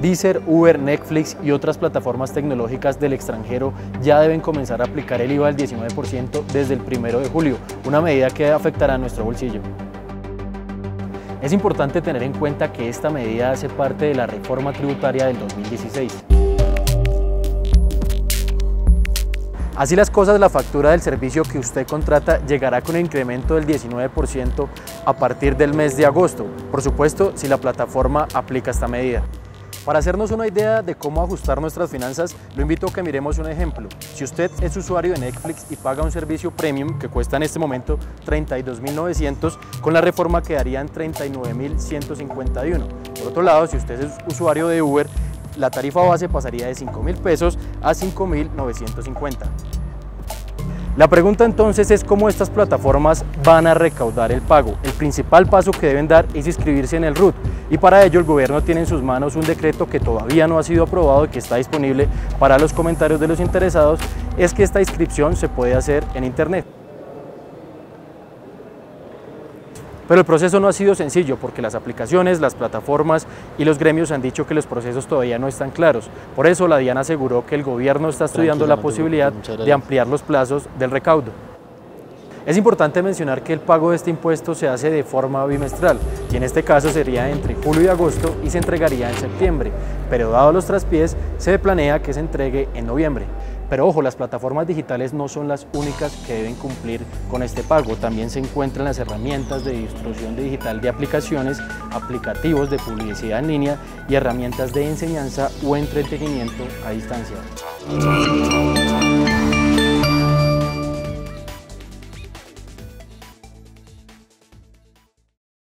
Deezer, Uber, Netflix y otras plataformas tecnológicas del extranjero ya deben comenzar a aplicar el IVA del 19% desde el 1 de julio, una medida que afectará a nuestro bolsillo. Es importante tener en cuenta que esta medida hace parte de la reforma tributaria del 2016. Así las cosas, la factura del servicio que usted contrata llegará con un incremento del 19% a partir del mes de agosto, por supuesto si la plataforma aplica esta medida. Para hacernos una idea de cómo ajustar nuestras finanzas, lo invito a que miremos un ejemplo. Si usted es usuario de Netflix y paga un servicio premium que cuesta en este momento 32.900, con la reforma quedaría en 39.151. Por otro lado, si usted es usuario de Uber, la tarifa base pasaría de 5.000 pesos a 5.950. La pregunta entonces es cómo estas plataformas van a recaudar el pago. El principal paso que deben dar es inscribirse en el RUT y para ello el gobierno tiene en sus manos un decreto que todavía no ha sido aprobado y que está disponible para los comentarios de los interesados, es que esta inscripción se puede hacer en internet. Pero el proceso no ha sido sencillo porque las aplicaciones, las plataformas y los gremios han dicho que los procesos todavía no están claros. Por eso la DIAN aseguró que el gobierno está estudiando la posibilidad de ampliar los plazos del recaudo. Es importante mencionar que el pago de este impuesto se hace de forma bimestral y en este caso sería entre julio y agosto y se entregaría en septiembre, pero dado los traspiés se planea que se entregue en noviembre. Pero ojo, las plataformas digitales no son las únicas que deben cumplir con este pago. También se encuentran las herramientas de distribución digital de aplicaciones, aplicativos de publicidad en línea y herramientas de enseñanza o entretenimiento a distancia.